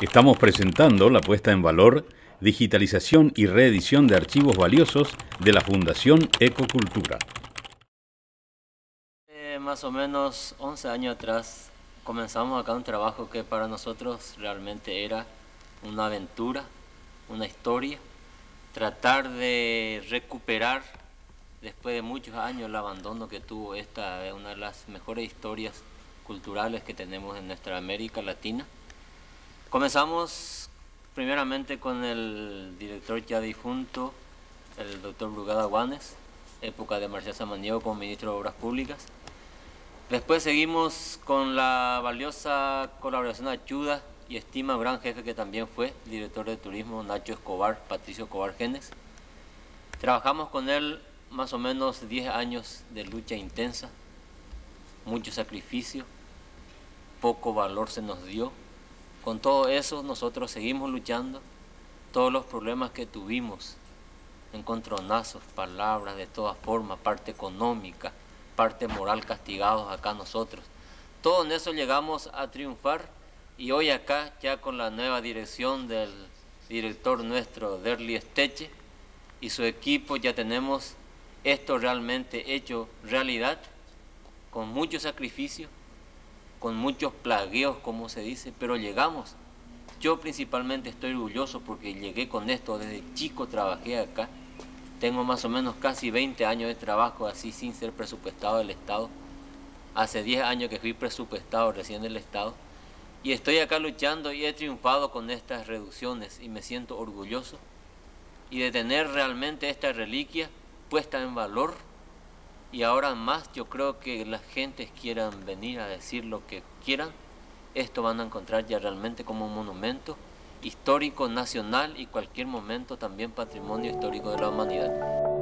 Estamos presentando la puesta en valor, digitalización y reedición de archivos valiosos de la Fundación Ecocultura. Eh, más o menos 11 años atrás comenzamos acá un trabajo que para nosotros realmente era una aventura, una historia, tratar de recuperar después de muchos años el abandono que tuvo esta, una de las mejores historias culturales que tenemos en nuestra América Latina. Comenzamos primeramente con el director ya difunto, el doctor Brugada Guanes, época de Marcial Samaniego como ministro de Obras Públicas. Después seguimos con la valiosa colaboración ayuda y estima gran jefe que también fue director de turismo Nacho Escobar, Patricio Escobar Genes. Trabajamos con él más o menos 10 años de lucha intensa, mucho sacrificio, poco valor se nos dio. Con todo eso nosotros seguimos luchando, todos los problemas que tuvimos, encontronazos, palabras de todas formas, parte económica, parte moral castigados acá nosotros. Todo en eso llegamos a triunfar y hoy acá ya con la nueva dirección del director nuestro, Derli Esteche, y su equipo ya tenemos esto realmente hecho realidad, con mucho sacrificio, con muchos plagueos, como se dice, pero llegamos. Yo principalmente estoy orgulloso porque llegué con esto, desde chico trabajé acá, tengo más o menos casi 20 años de trabajo así sin ser presupuestado del Estado. Hace 10 años que fui presupuestado recién del Estado. Y estoy acá luchando y he triunfado con estas reducciones y me siento orgulloso. Y de tener realmente esta reliquia puesta en valor y ahora más yo creo que las gentes quieran venir a decir lo que quieran, esto van a encontrar ya realmente como un monumento histórico nacional y cualquier momento también patrimonio histórico de la humanidad.